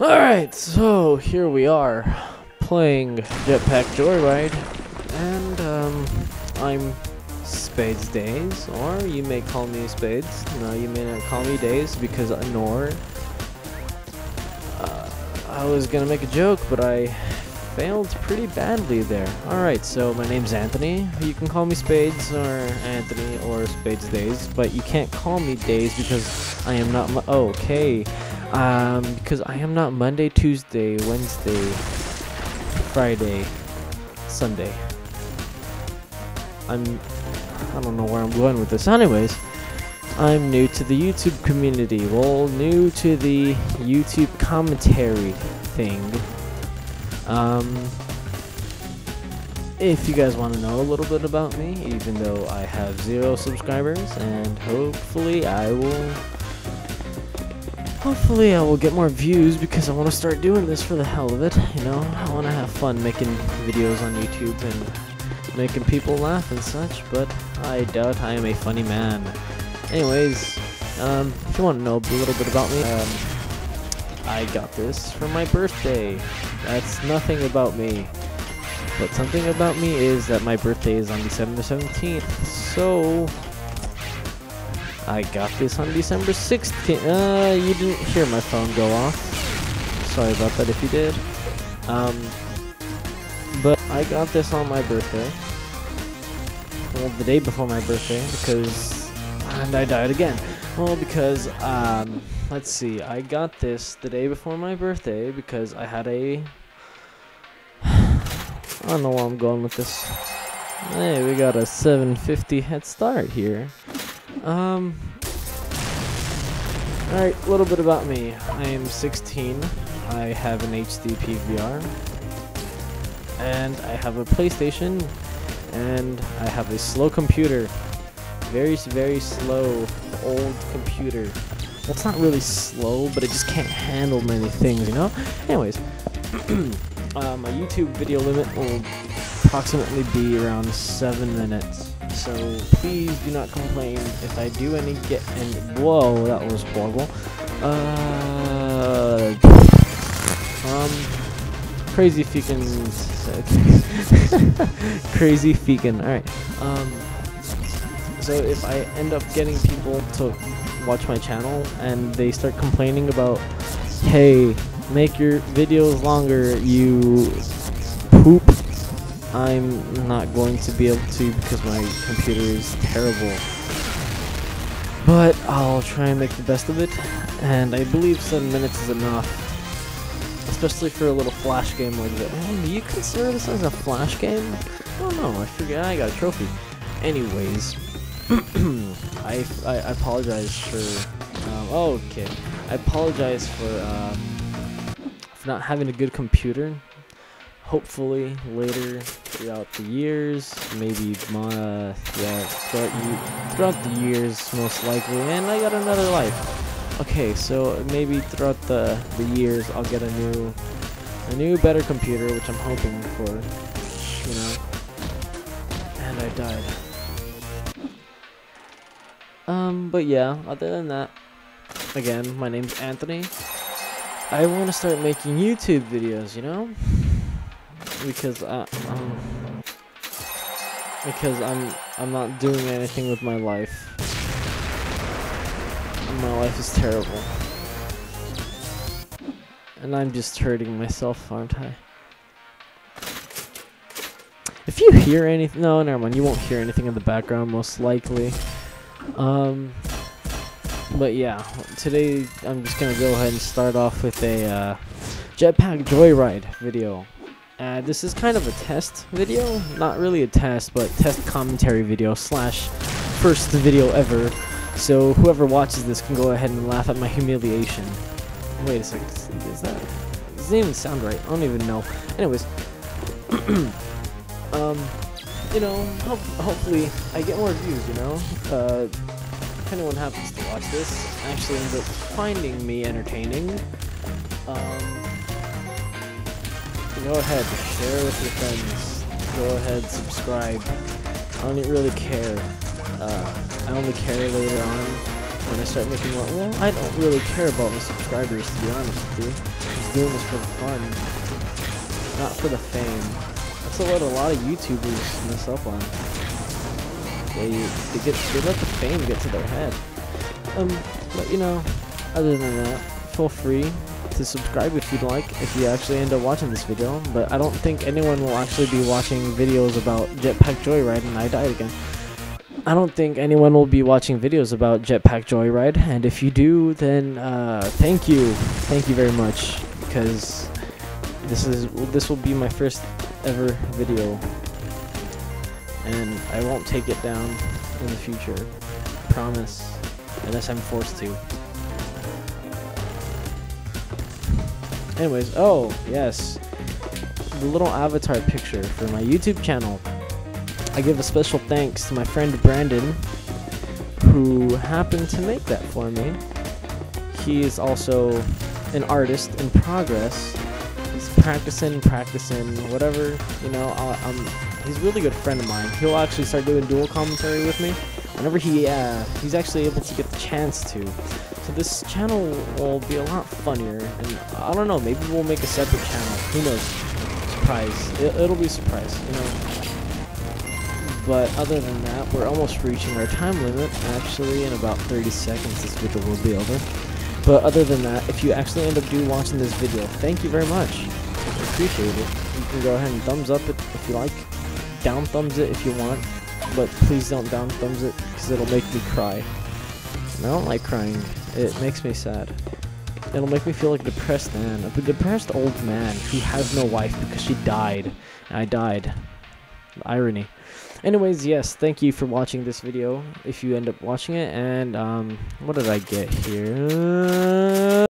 Alright, so here we are playing Jetpack Joyride, and um, I'm SpadezDayz, or you may call me Spadez. No, you may not call me Days because I nor. Uh, I was gonna make a joke, but I failed pretty badly there. Alright, so my name's Anthony. You can call me Spadez or Anthony or SpadezDayz, but you can't call me Days because I am not. Oh, okay. Um, because I am not Monday, Tuesday, Wednesday, Friday, Sunday. I'm. I don't know where I'm going with this. Anyways, I'm new to the YouTube community. Well, new to the YouTube commentary thing. Um, if you guys want to know a little bit about me, even though I have zero subscribers, and hopefully I will Hopefully I will get more views because I want to start doing this for the hell of it, you know? I want to have fun making videos on YouTube and making people laugh and such, but I doubt I am a funny man. Anyways, um, if you want to know a little bit about me, um, I got this for my birthday. That's nothing about me. But something about me is that my birthday is on December 17th, so I got this on December 16th. Uh, you didn't hear my phone go off. Sorry about that if you did. Um, but I got this on my birthday. Well, the day before my birthday, because... And I died again. Well, because, um, let's see. I got this the day before my birthday because I had a... I don't know where I'm going with this. Hey, we got a 750 head start here. Um. Alright, a little bit about me. I am 16. I have an HD PVR. And I have a PlayStation. And I have a slow computer. Very, very slow, old computer. It's not really slow, but it just can't handle many things, you know? Anyways, uh, my YouTube video limit will approximately be around 7 minutes. So please do not complain if I do any get and whoa that was horrible. Uh, um, crazy feekin, crazy feekin. All right. Um, so if I end up getting people to watch my channel and they start complaining about, hey, make your videos longer, you poop I'm not going to be able to because my computer is terrible. But I'll try and make the best of it, and I believe 7 minutes is enough. Especially for a little flash game like that. Man, do you consider this as a flash game? I don't know, I forget I got a trophy. Anyways, I, I, I, apologize for... Um, oh, okay. I apologize for, uh, for not having a good computer hopefully later throughout the years, maybe my, uh, yeah, throughout, you, throughout the years most likely, and I got another life. Okay, so maybe throughout the, the years I'll get a new, a new better computer, which I'm hoping for, you know, and I died. Um, but yeah, other than that, again, my name's Anthony. I want to start making YouTube videos, you know? Because I, um, because I'm I'm not doing anything with my life. My life is terrible. And I'm just hurting myself, aren't I? If you hear anything, no, never mind. You won't hear anything in the background, most likely. Um, but yeah, today I'm just gonna go ahead and start off with a uh, Jetpack Joyride video. Uh, this is kind of a test video. Not really a test, but test commentary video slash first video ever. So whoever watches this can go ahead and laugh at my humiliation. Wait a second. Is that... doesn't even sound right. I don't even know. Anyways. um, you know, ho hopefully I get more views, you know? Uh, if anyone happens to watch this, actually ends up finding me entertaining. Um, go ahead, share with your friends. Go ahead, subscribe. I don't really care. Uh, I only care later on when I start making more. Well, I don't really care about the subscribers, to be honest with you. I'm just doing this for the fun, not for the fame. That's what a lot of YouTubers mess up on. They they get they let the fame get to their head. Um, but you know, other than that, feel free to subscribe if you'd like, if you actually end up watching this video, but I don't think anyone will actually be watching videos about Jetpack Joyride and I died again. I don't think anyone will be watching videos about Jetpack Joyride, and if you do, then uh, thank you, thank you very much, because this is this will be my first ever video, and I won't take it down in the future, promise, unless I'm forced to. Anyways, oh, yes. The little avatar picture for my YouTube channel. I give a special thanks to my friend Brandon, who happened to make that for me. He is also an artist in progress. He's practicing, practicing, whatever, you know. i he's a really good friend of mine. He'll actually start doing dual commentary with me whenever he, uh, he's actually able to get the chance to. This channel will be a lot funnier, and I don't know, maybe we'll make a separate channel. Who knows? Surprise. It, it'll be a surprise, you know. But other than that, we're almost reaching our time limit. Actually, in about 30 seconds, this video will be over. But other than that, if you actually end up do watching this video, thank you very much. I appreciate it. You can go ahead and thumbs up it if you like. Down thumbs it if you want. But please don't down thumbs it, because it'll make me cry. And I don't like crying. It makes me sad. It'll make me feel like a depressed man. A depressed old man who has no wife because she died. And I died. Irony. Anyways, yes, thank you for watching this video, if you end up watching it, and, um, what did I get here?